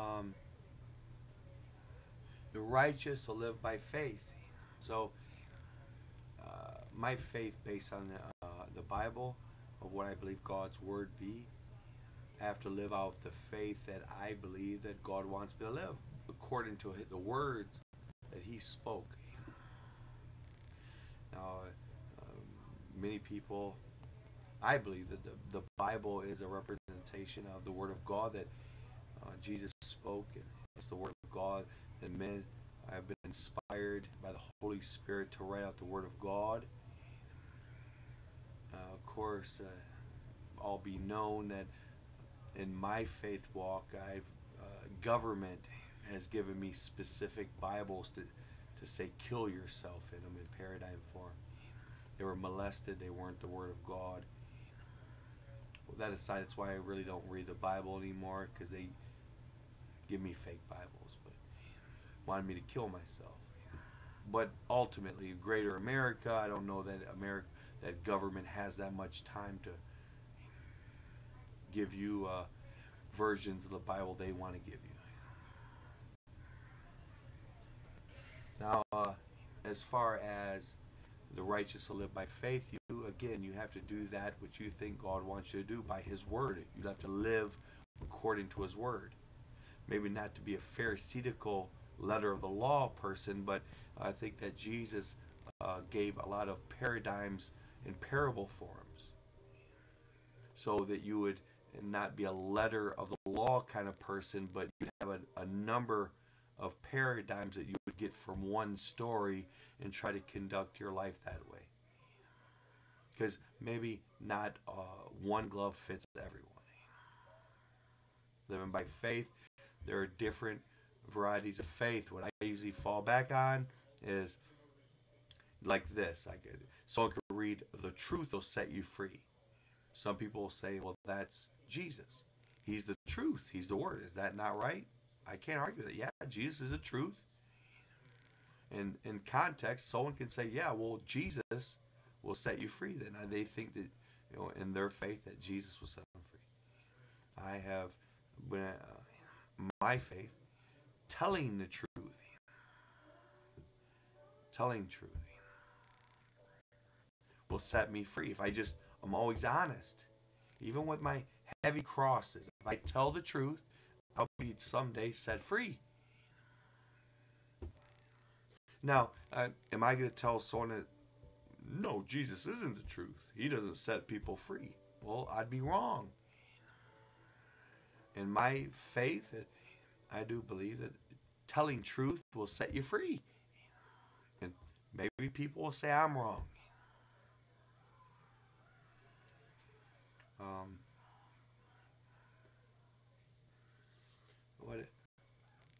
um, the righteous will live by faith. So, uh, my faith based on the, uh, the Bible, of what I believe God's word be, I have to live out the faith that I believe that God wants me to live, according to the words that He spoke. Now, um, many people, I believe that the, the Bible is a representation of the Word of God that uh, Jesus spoke, and it's the Word of God that men have been inspired by the Holy Spirit to write out the Word of God. Uh, of course, uh, all be known that in my faith walk, I've uh, government has given me specific Bibles to to say kill yourself in them in paradigm form. They were molested. They weren't the Word of God. Well, that aside, that's why I really don't read the Bible anymore because they give me fake Bibles, but wanted me to kill myself. But ultimately, greater America, I don't know that America, that government has that much time to give you uh, versions of the Bible they want to give you. Now, uh, as far as the righteous will live by faith, you again, you have to do that which you think God wants you to do by His word. You have to live according to His word. Maybe not to be a pharisaical letter of the law person, but I think that Jesus uh, gave a lot of paradigms in parable forms, so that you would not be a letter of the law kind of person, but you have a, a number of paradigms that you would get from one story and try to conduct your life that way. Because maybe not uh, one glove fits everyone. Living by faith, there are different varieties of faith. What I usually fall back on is like this. I could someone could read the truth will set you free. Some people will say, well, that's Jesus. He's the truth. He's the word. Is that not right? I can't argue that. Yeah, Jesus is the truth. And in context, someone can say, yeah, well, Jesus will set you free. Then they think that, you know, in their faith that Jesus will set them free. I have been, uh, my faith, telling the truth. Telling truth will set me free. If I just, I'm always honest. Even with my heavy crosses, if I tell the truth, I'll be someday set free. Now, uh, am I going to tell someone that, no, Jesus isn't the truth? He doesn't set people free. Well, I'd be wrong. In my faith, I do believe that telling truth will set you free. And maybe people will say I'm wrong. Um, what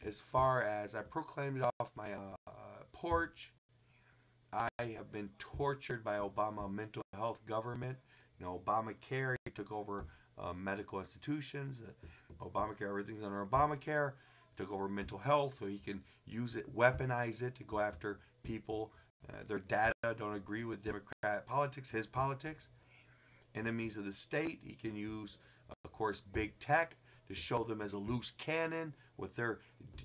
as far as I proclaimed it off my uh, porch, I have been tortured by Obama mental health government. You know, Obamacare took over uh, medical institutions. Uh, Obamacare, everything's under Obamacare. Took over mental health, so he can use it, weaponize it to go after people. Uh, their data don't agree with Democrat politics, his politics. Enemies of the state, he can use, of course, big tech to show them as a loose cannon with their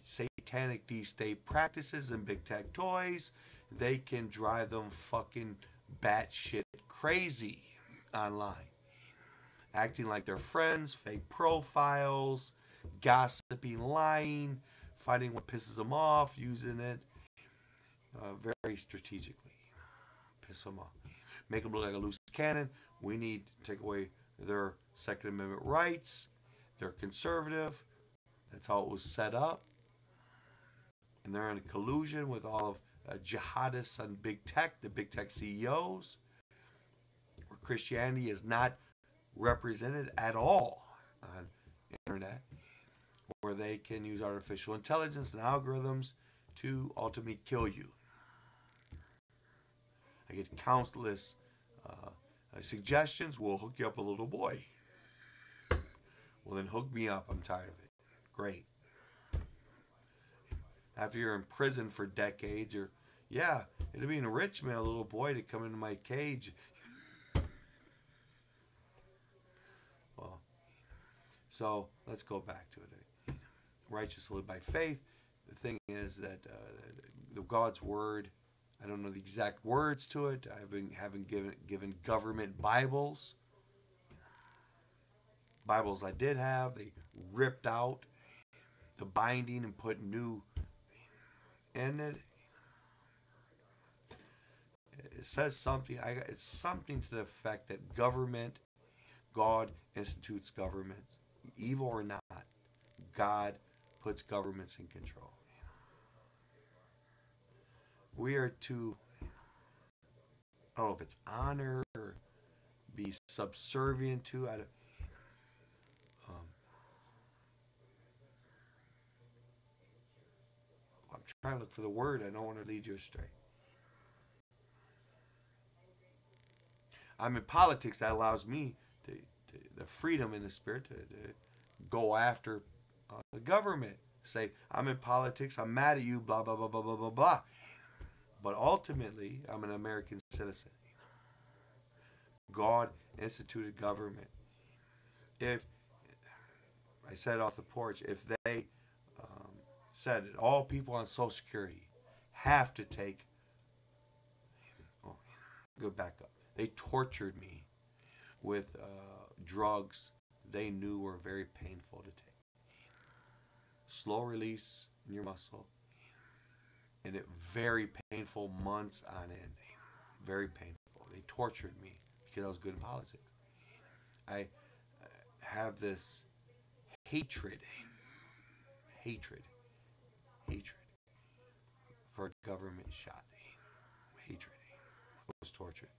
satanic D-state practices and big tech toys. They can drive them fucking batshit crazy online. Acting like they're friends, fake profiles, gossiping, lying, finding what pisses them off, using it uh, very strategically. Piss them off. Make them look like a loose cannon. We need to take away their Second Amendment rights they're conservative. That's how it was set up. And they're in collusion with all of uh, jihadists on big tech, the big tech CEOs, where Christianity is not represented at all on internet, where they can use artificial intelligence and algorithms to ultimately kill you. I get countless uh, suggestions. We'll hook you up a little boy. Well, then hook me up. I'm tired of it. Great. After you're in prison for decades, you're, yeah, it'd be enrichment, a little boy to come into my cage. So let's go back to it. righteous live by faith. The thing is that uh, the God's word, I don't know the exact words to it. I've been haven't given given government Bibles. Bibles I did have, they ripped out the binding and put new in it. It says something. I it's something to the effect that government, God institutes governments, evil or not, God puts governments in control. We are to, I don't know if it's honor or be subservient to. I don't, um, I'm trying to look for the word. I don't want to lead you astray. I'm in politics. That allows me to, to the freedom in the spirit to, to go after uh, the government. Say, I'm in politics. I'm mad at you. Blah blah blah blah blah blah blah. But ultimately, I'm an American citizen. God instituted government. If I said off the porch, if they um, said that all people on Social Security have to take, oh, go back up. They tortured me with uh, drugs they knew were very painful to take. Slow release in your muscle, and it very painful months on end. Very painful. They tortured me because I was good in politics. I uh, have this hatred, hatred, hatred for government shot. Hatred. Was tortured.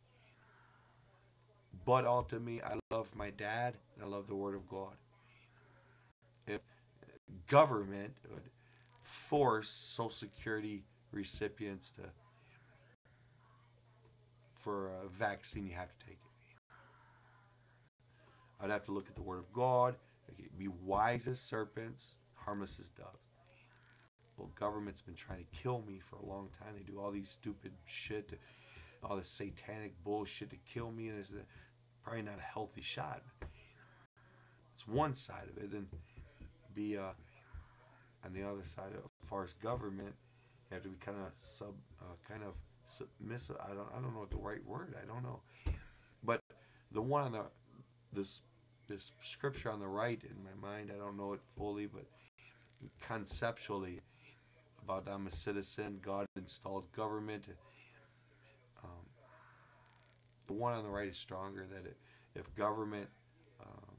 But ultimately, I love my dad and I love the Word of God. If government would force Social Security recipients to, for a vaccine, you have to take it. I'd have to look at the Word of God, be wise as serpents, harmless as doves. Well, government's been trying to kill me for a long time. They do all these stupid shit, to, all this satanic bullshit to kill me, and it's probably not a healthy shot. It's one side of it. Then be uh, on the other side, as far as government, you have to be kind of sub, uh, kind of submissive. I don't, I don't know what the right word. I don't know, but the one on the this this scripture on the right in my mind, I don't know it fully, but conceptually about I'm a citizen, God installed government. The one on the right is stronger. That it, if government um,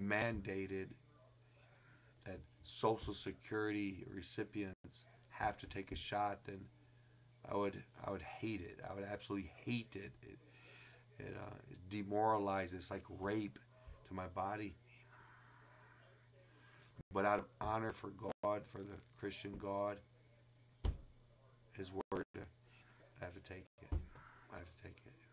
mandated that Social Security recipients have to take a shot, then I would I would hate it. I would absolutely hate it. It, it uh, is demoralized. It's like rape to my body. But out of honor for God, for the Christian God, His word, I have to take it. I have to take it.